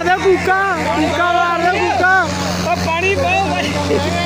मार दे कूका कूका मार दे कूका पानी पाओ भाई।